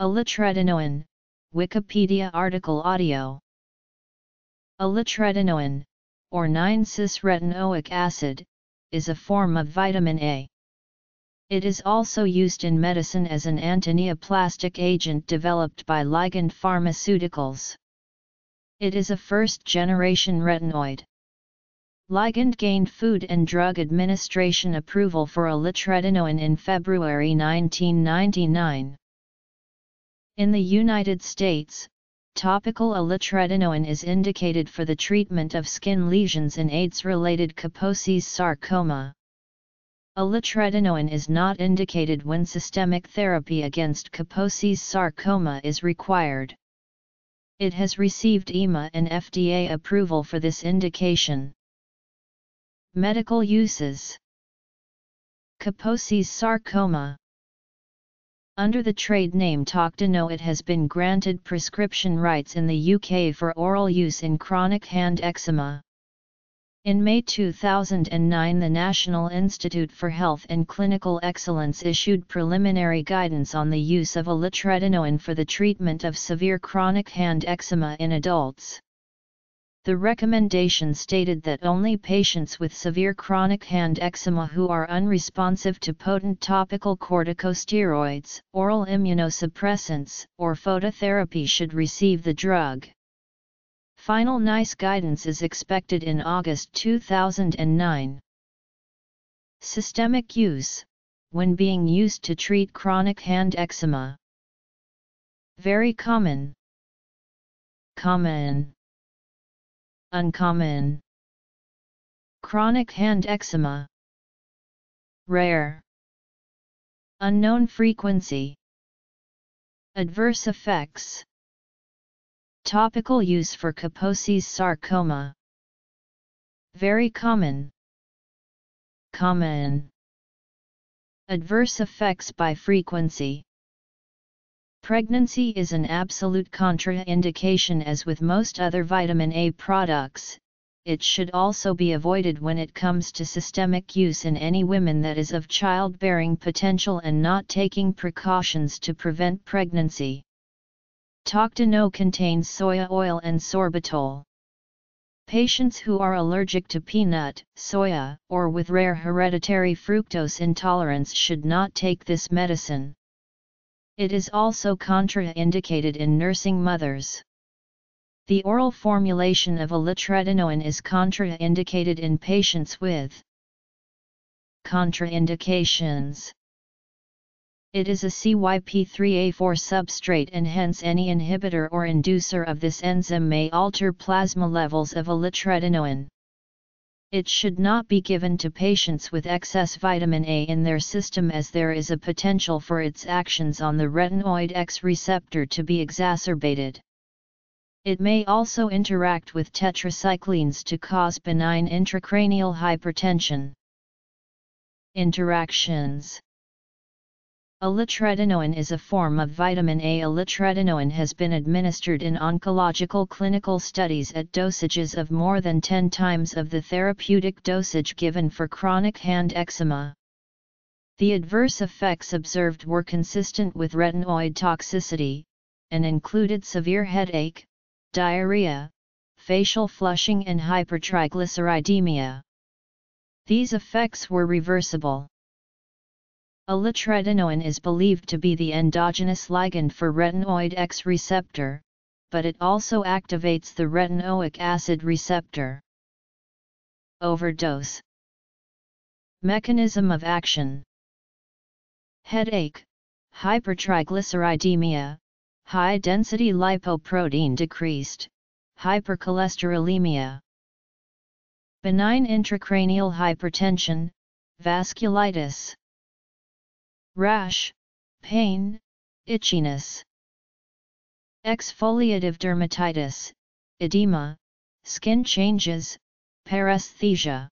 Alitretinoin, Wikipedia article audio. Alitretinoin, or 9-cis-retinoic acid, is a form of vitamin A. It is also used in medicine as an antineoplastic agent developed by Ligand Pharmaceuticals. It is a first-generation retinoid. Ligand gained Food and Drug Administration approval for alitretinoin in February 1999. In the United States, topical alitretinoin is indicated for the treatment of skin lesions in AIDS-related Kaposi's sarcoma. Alitretinoin is not indicated when systemic therapy against Kaposi's sarcoma is required. It has received EMA and FDA approval for this indication. Medical uses Kaposi's sarcoma under the trade name Toctino it has been granted prescription rights in the UK for oral use in chronic hand eczema. In May 2009 the National Institute for Health and Clinical Excellence issued preliminary guidance on the use of alitretinoin for the treatment of severe chronic hand eczema in adults. The recommendation stated that only patients with severe chronic hand eczema who are unresponsive to potent topical corticosteroids, oral immunosuppressants, or phototherapy should receive the drug. Final NICE guidance is expected in August 2009. Systemic use, when being used to treat chronic hand eczema. Very common. Common uncommon. Chronic hand eczema. Rare. Unknown frequency. Adverse effects. Topical use for Kaposi's sarcoma. Very common. Common. Adverse effects by frequency. Pregnancy is an absolute contraindication as with most other vitamin A products, it should also be avoided when it comes to systemic use in any women that is of childbearing potential and not taking precautions to prevent pregnancy. Toctino contains soya oil and sorbitol. Patients who are allergic to peanut, soya, or with rare hereditary fructose intolerance should not take this medicine. It is also contraindicated in nursing mothers. The oral formulation of alitretinoin is contraindicated in patients with contraindications. It is a CYP3A4 substrate and hence any inhibitor or inducer of this enzyme may alter plasma levels of alitretinoin. It should not be given to patients with excess vitamin A in their system as there is a potential for its actions on the retinoid X receptor to be exacerbated. It may also interact with tetracyclines to cause benign intracranial hypertension. Interactions Alitretinoin is a form of vitamin A. Alitretinoin has been administered in oncological clinical studies at dosages of more than 10 times of the therapeutic dosage given for chronic hand eczema. The adverse effects observed were consistent with retinoid toxicity, and included severe headache, diarrhea, facial flushing and hypertriglyceridemia. These effects were reversible. Alitretinoin is believed to be the endogenous ligand for retinoid X receptor, but it also activates the retinoic acid receptor. Overdose. Mechanism of action. Headache, hypertriglyceridemia, high-density lipoprotein decreased, hypercholesterolemia. Benign intracranial hypertension, vasculitis rash, pain, itchiness. Exfoliative dermatitis, edema, skin changes, paresthesia.